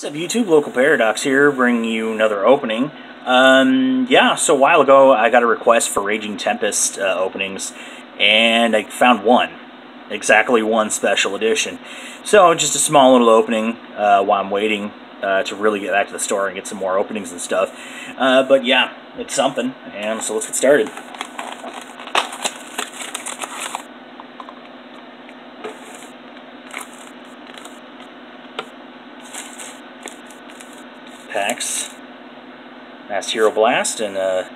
What's up YouTube, Local Paradox here, bringing you another opening. Um, yeah, so a while ago I got a request for Raging Tempest uh, openings, and I found one. Exactly one special edition. So, just a small little opening uh, while I'm waiting uh, to really get back to the store and get some more openings and stuff. Uh, but yeah, it's something, and so let's get started. Packs. Masked HERO Blast and uh,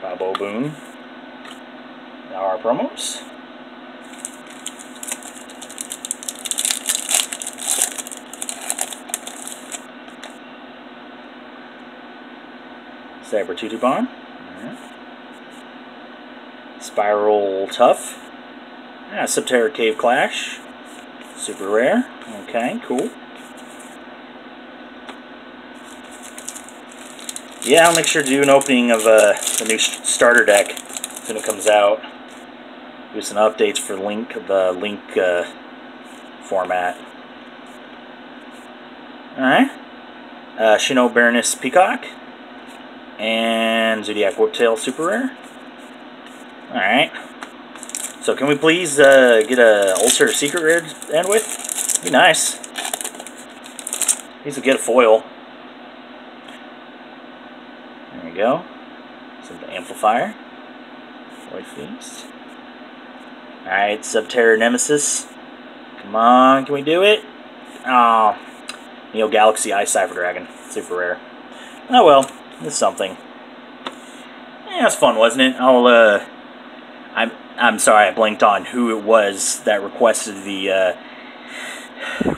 Bobo Boone. Now our promos. Saber Tutubon. Right. Spiral Tough. Yeah, Subterror Cave Clash. Super rare. Okay, cool. Yeah, I'll make sure to do an opening of uh, the new starter deck when it comes out. Do some updates for Link, the Link uh, format. Alright. Uh, Shino Baroness Peacock. And Zoodiac Whiptail Super Rare. Alright. So can we please uh, get a Ulcer Secret Rare to end with? Be nice. Get a foil. We go. Some amplifier. Void Feast. Alright, Subterror Nemesis. Come on, can we do it? Oh, Neo Galaxy Eye Cipher Dragon. Super rare. Oh well, it's something. Yeah, it's fun, wasn't it? I'll, uh, I'm, I'm sorry I blinked on who it was that requested the, uh,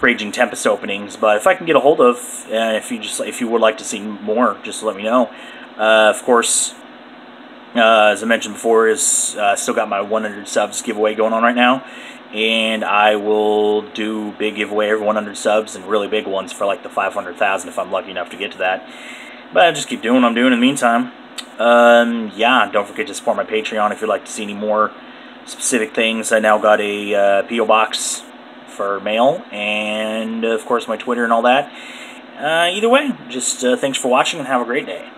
Raging Tempest openings, but if I can get a hold of, uh, if you just if you would like to see more, just let me know. Uh, of course, uh, as I mentioned before, is uh, still got my 100 subs giveaway going on right now, and I will do big giveaway every 100 subs and really big ones for like the 500,000 if I'm lucky enough to get to that. But I just keep doing what I'm doing in the meantime. Um, yeah, don't forget to support my Patreon if you'd like to see any more specific things. I now got a uh, PO box for mail, and of course my Twitter and all that. Uh, either way, just uh, thanks for watching and have a great day.